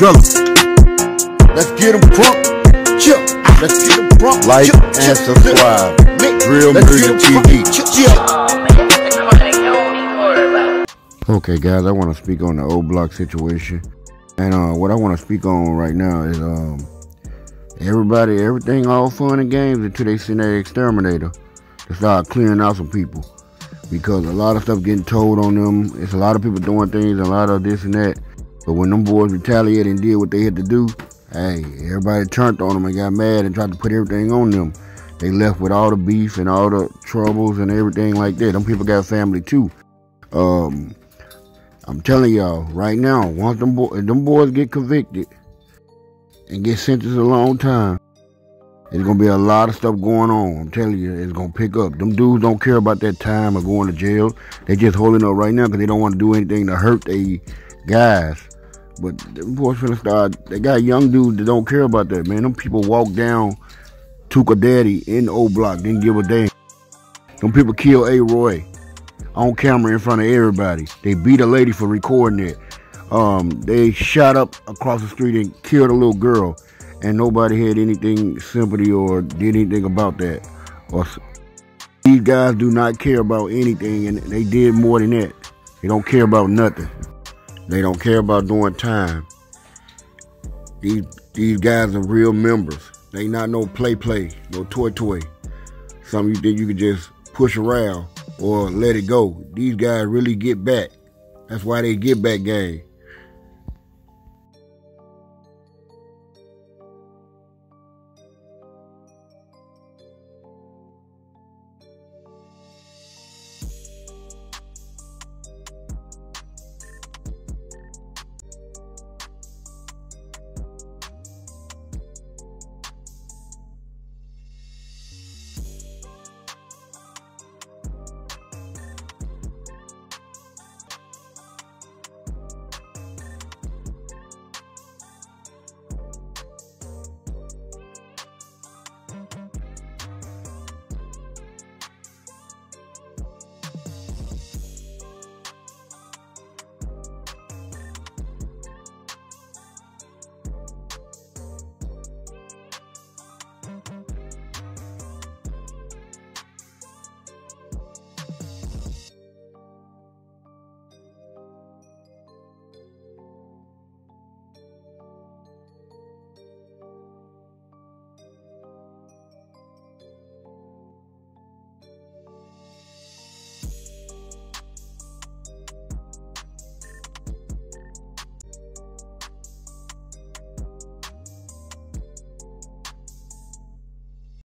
Let's get 'em crunk. Chill. Let's get 'em crunk. Like Chill, and subscribe. Real Music TV. chill. Okay, guys, I want to speak on the O Block situation, and uh, what I want to speak on right now is um, everybody, everything, all fun and games until they send that exterminator to start clearing out some people, because a lot of stuff getting told on them. It's a lot of people doing things, a lot of this and that. But when them boys retaliated and did what they had to do, hey, everybody turned on them and got mad and tried to put everything on them. They left with all the beef and all the troubles and everything like that. Them people got family too. Um, I'm telling y'all right now, once them, boy, them boys get convicted and get sentenced a long time, there's gonna be a lot of stuff going on. I'm telling you, it's gonna pick up. Them dudes don't care about that time or going to jail. They just holding up right now because they don't want to do anything to hurt they guys. But them boys finna start. They got young dudes that don't care about that, man. Them people walk down Tuka Daddy in the old Block, didn't give a damn. Them people kill A Roy on camera in front of everybody. They beat a lady for recording it. Um, they shot up across the street and killed a little girl, and nobody had anything sympathy or did anything about that. Or these guys do not care about anything, and they did more than that. They don't care about nothing. They don't care about doing time. These these guys are real members. They not no play play, no toy toy. Something you think you could just push around or let it go. These guys really get back. That's why they get back game.